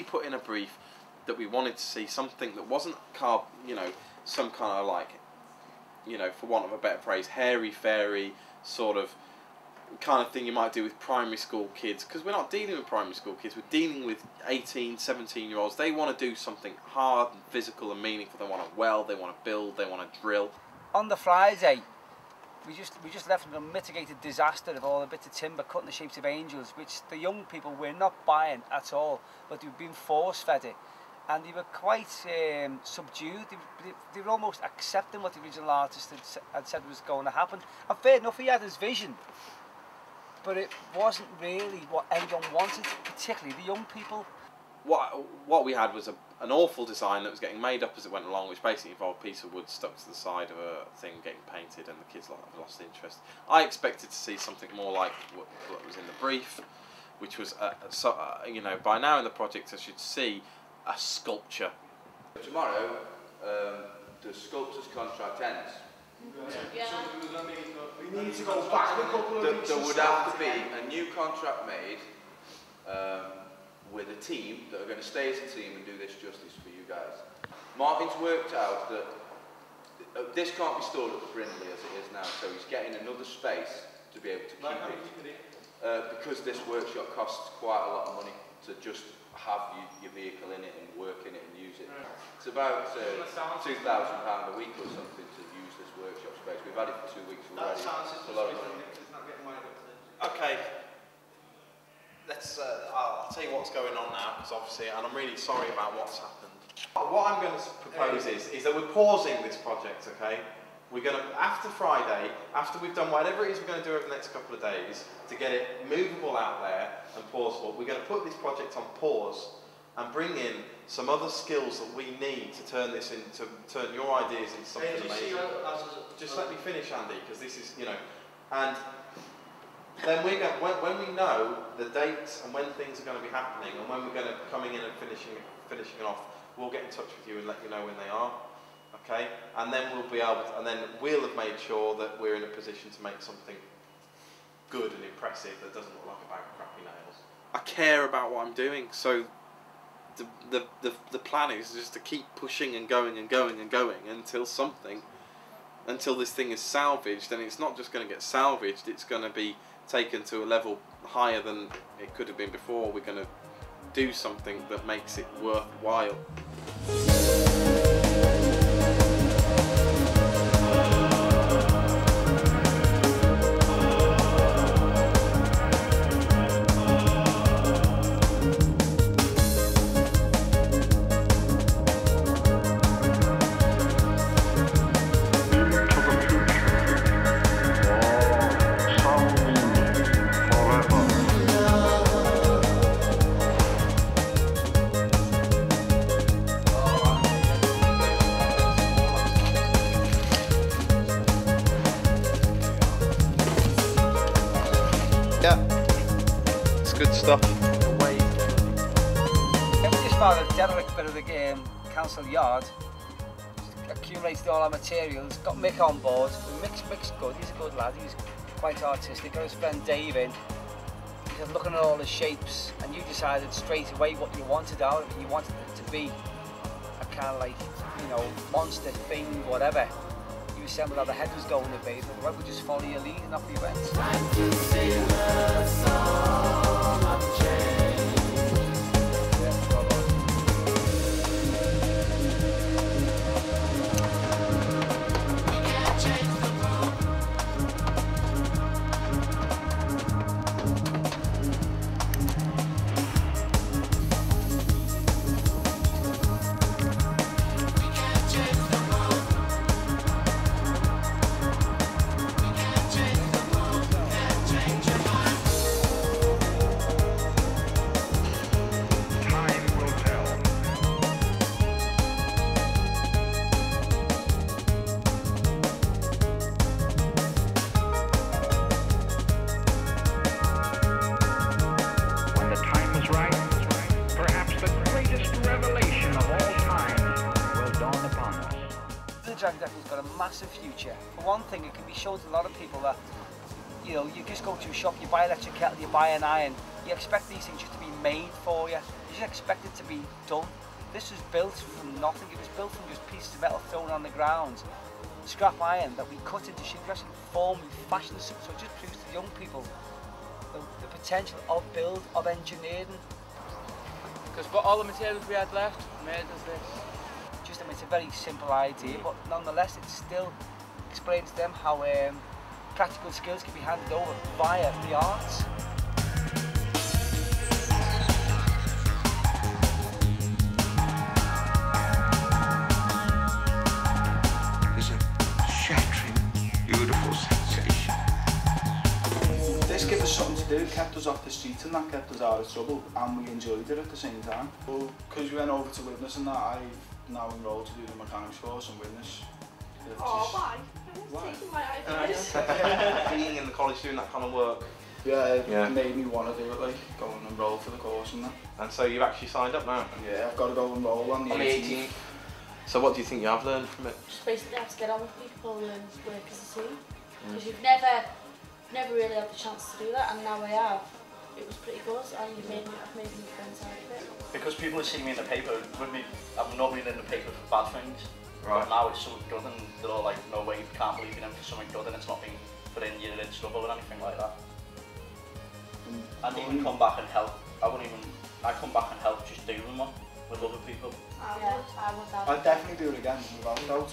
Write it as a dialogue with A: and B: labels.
A: we put in a brief that we wanted to see something that wasn't car, you know, some kind of like, you know, for want of a better phrase, hairy fairy sort of kind of thing you might do with primary school kids. Because we're not dealing with primary school kids. We're dealing with 18 17 year olds. They want to do something hard and physical and meaningful. They want to weld they want to build they want to drill.
B: On the Friday, we just we just left an unmitigated disaster of all the bits of timber cut in the shapes of angels, which the young people were not buying at all, but they've been force fed it. And they were quite um, subdued. They, they, they were almost accepting what the original artist had, had said was going to happen. And fair enough, he had his vision, but it wasn't really what anyone wanted, particularly the young people.
A: what what we had was a, an awful design that was getting made up as it went along, which basically involved a piece of wood stuck to the side of a thing getting painted, and the kids lo- lost interest. I expected to see something more like what, what was in the brief, which was uh, so, uh, you know by now in the project I should see a sculpture.
C: Tomorrow, um, the sculptor's contract ends.
D: We need to go back a couple of
C: There,
D: weeks
C: there would have to be a new contract made um, with a team that are going to stay as a team and do this justice for you guys. Martin's worked out that uh, this can't be stored at the Brindley as it is now, so he's getting another space to be able to keep it. Uh, because this workshop costs quite a lot of money to just have you, your vehicle in it and work in it and use it. It's about uh, £2,000 a week or something to use this workshop space. We've had it for two weeks already. That sounds it's a lot of money.
A: Okay. Let's. Uh, I'll, I'll tell you what's going on now, because obviously, and I'm really sorry about what's happened. What I'm going to propose is, is that we're pausing this project. Okay. We're going to after Friday, after we've done whatever it is we're going to do over the next couple of days to get it movable out there and plausible. We're going to put this project on pause and bring in some other skills that we need to turn this into turn your ideas into something amazing. Just let me finish, Andy, because this is, you know, and then we're going, when, when we know the dates and when things are going to be happening and when we're going to be coming in and finishing finishing it off, we'll get in touch with you and let you know when they are. Okay, and then we'll be able, to, and then we'll have made sure that we're in a position to make something good and impressive that doesn't look like a bag of crappy nails. I care about what I'm doing, so the, the, the, the plan is just to keep pushing and going and going and going until something, until this thing is salvaged. And it's not just going to get salvaged, it's going to be taken to a level higher than it could have been before. We're going to do something that makes it worthwhile. Good stuff.
B: Then we just found a derelict bit of the game, Council Yard. Accumulated all our materials, got Mick on board. Mick's, Mick's good, he's a good lad, he's quite artistic. Got his friend Dave in. He said, looking at all the shapes, and you decided straight away what you wanted out of it. You wanted it to be a kind of like, you know, monster thing, whatever. You assembled how the head was going to be, but why would just follow your lead and off you went? Yeah, For one thing, it can be shown to a lot of people that, you know, you just go to a shop, you buy an electric kettle, you buy an iron, you expect these things just to be made for you. You just expect it to be done. This was built from nothing. It was built from just pieces of metal thrown on the ground, scrap iron that we cut into shape, we actually formed, we fashioned something. So it just proves to young people the, the potential of build, of engineering.
E: Because for all the materials we had left, made us this.
B: Just, I mean, it's a very simple idea, but nonetheless, it's still explains to them how um, practical skills can be handed over via the arts.
F: is a shattering, beautiful sensation.
D: This gave us something to do, kept us off the streets and that kept us out of trouble and we enjoyed it at the same time. Well, because we went over to Widnes and that, I've now enrolled to do the mechanics course and Widnes. They've
G: Oh,
D: just-
G: why? I
D: Why?
G: was taking my.
A: Being in the college doing that kind of work.
D: Yeah, it
A: Yeah.
D: made me want to do it, like, go and enroll for the course and that.
A: And so you've actually signed up now.
D: Yeah, I've got to go enroll on the
A: On the
D: 18th.
A: 18th. So what do you think you have learned from it?
G: Just basically have to get on with people and work as a team. Mm. Because you've never, never really had the chance to do that, and now I have. It was pretty good, and you've made me, I've made new friends out of it.
H: because people have seen me in the paper with me, I'm normally in the paper for bad things.
A: Right.
H: But now it's something good and they're all like, no way, you can't believe in him for something good and it's not being for in you're in trouble or anything like that. Mm. And even come back and help. I wouldn't even, I come back and help just doing one with other people.
G: I yeah, would, I would.
D: I'd definitely do it again, without doubt.